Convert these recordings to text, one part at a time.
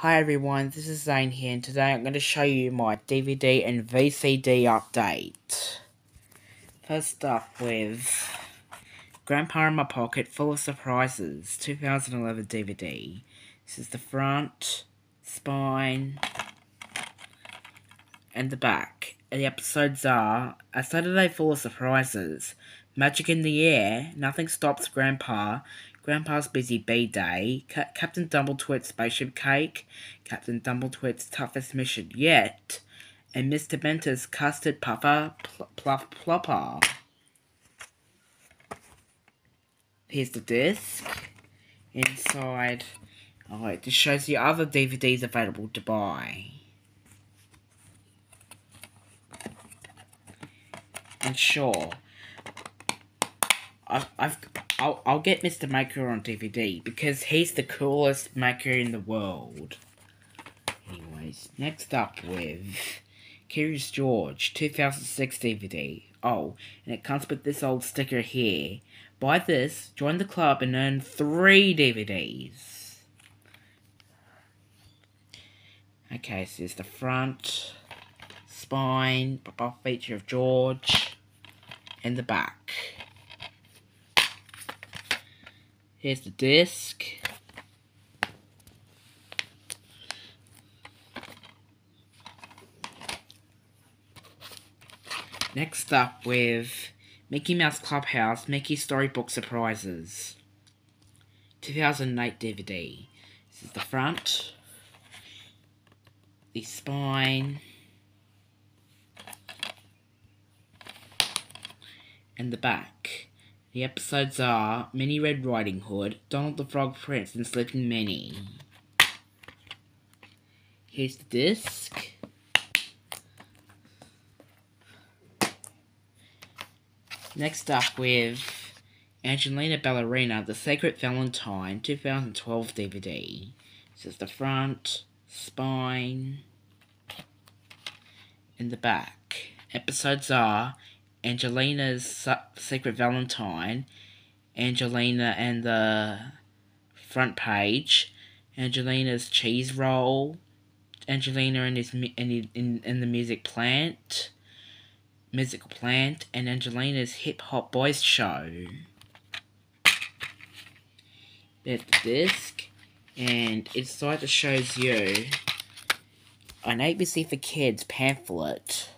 Hi everyone, this is Zane here and today I'm going to show you my DVD and VCD update. First up with Grandpa in My Pocket Full of Surprises 2011 DVD. This is the front, spine, and the back. And the episodes are A Saturday Full of Surprises, Magic in the Air, Nothing Stops Grandpa, Grandpa's Busy Bee Day, Ca Captain Dumbletwit's Spaceship Cake, Captain Dumbletwit's Toughest Mission Yet, and Mr. Mentor's Custard Puffer pl Pluff Plopper. Here's the disc. Inside, oh, it just shows you other DVDs available to buy. And sure, I've, I've I'll, I'll get Mr. Maker on DVD because he's the coolest maker in the world. Anyways, next up with Curious George 2006 DVD. Oh, and it comes with this old sticker here. Buy this, join the club, and earn three DVDs. Okay, so here's the front, spine, feature of George, and the back. Here's the disc. Next up with Mickey Mouse Clubhouse Mickey Storybook Surprises 2008 DVD. This is the front, the spine, and the back. The episodes are Mini Red Riding Hood, Donald the Frog Prince, and Sleeping Minnie. Here's the disc. Next up with Angelina Ballerina, The Sacred Valentine, 2012 DVD. This is the front, spine, and the back. Episodes are Angelina's Secret Valentine, Angelina and the front page, Angelina's cheese roll, Angelina and his in, in, in the music plant, musical plant, and Angelina's hip hop boys show. There's the disc, and inside it shows you an ABC for Kids pamphlet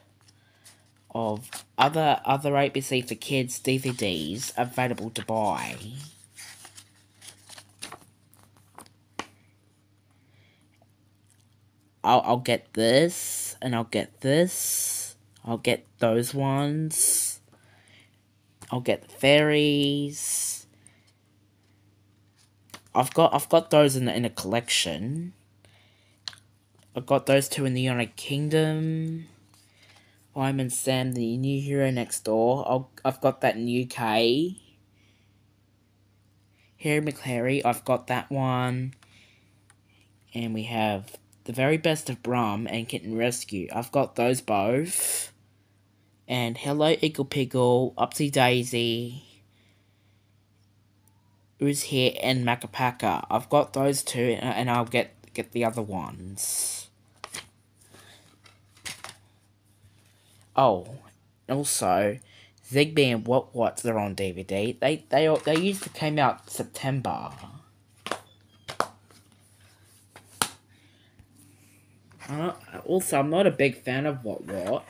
of other other ABC for Kids DVDs available to buy. I'll, I'll get this, and I'll get this. I'll get those ones. I'll get the fairies. I've got I've got those in the, in a collection. I've got those two in the United Kingdom. Fireman Sam, the new hero next door. I'll, I've got that in UK. Hairy Maclary, I've got that one. And we have The Very Best of Brum and Kitten Rescue. I've got those both. And Hello Igglepiggle, Upsy Daisy, Who's Here, and Makka Pakka. I've got those two, and I'll get, get the other ones. Oh, also, Zigby and What What's are on DVD. They they they used to came out September. Uh, also, I'm not a big fan of What What.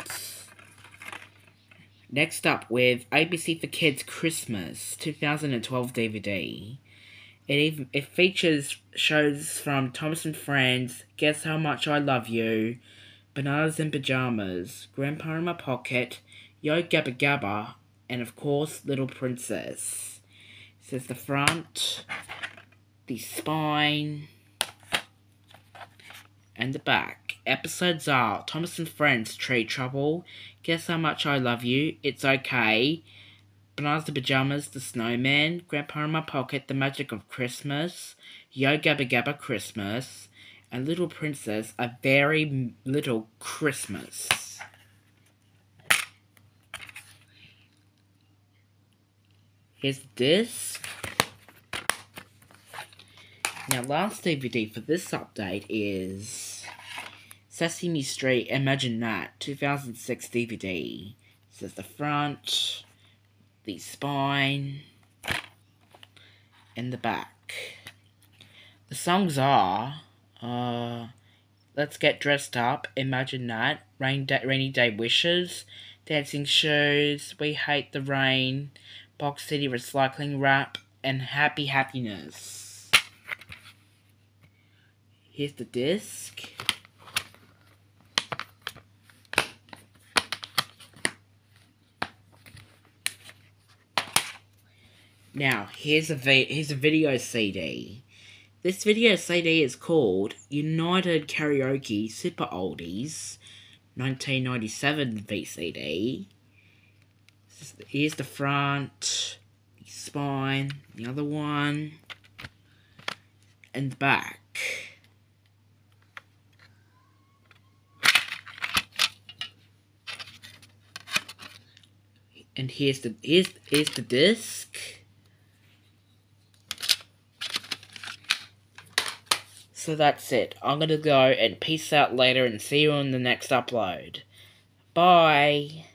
Next up with ABC for Kids Christmas 2012 DVD. It even it features shows from Thomas and Friends, Guess How Much I Love You, Bananas in Pajamas, Grandpa in My Pocket, Yo Gabba Gabba, and of course, Little Princess. Is the front, the spine, and the back. Episodes are Thomas and Friends, Tree Trouble, Guess How Much I Love You, It's Okay, Bananas in Pajamas, The Snowman, Grandpa in My Pocket, The Magic of Christmas, Yo Gabba Gabba Christmas, and Little Princess A Very Little Christmas. Here's this. Now, last DVD for this update is Sesame Street Imagine That 2006 DVD. This is the front, the spine, and the back. The songs are uh, Let's Get Dressed Up, Imagine That, Rain da- Rainy Day Wishes, Dancing Shows, We Hate the Rain, Box City Recycling Rap, and Happy Happiness. Here's the disc. Now, here's a here's a video CD. This video CD is called United Karaoke Super Oldies 1997 VCD. Here's the front, the spine, the other one, and the back. And here's the here's here's the disc. So that's it. I'm gonna go and peace out later and see you on the next upload. Bye.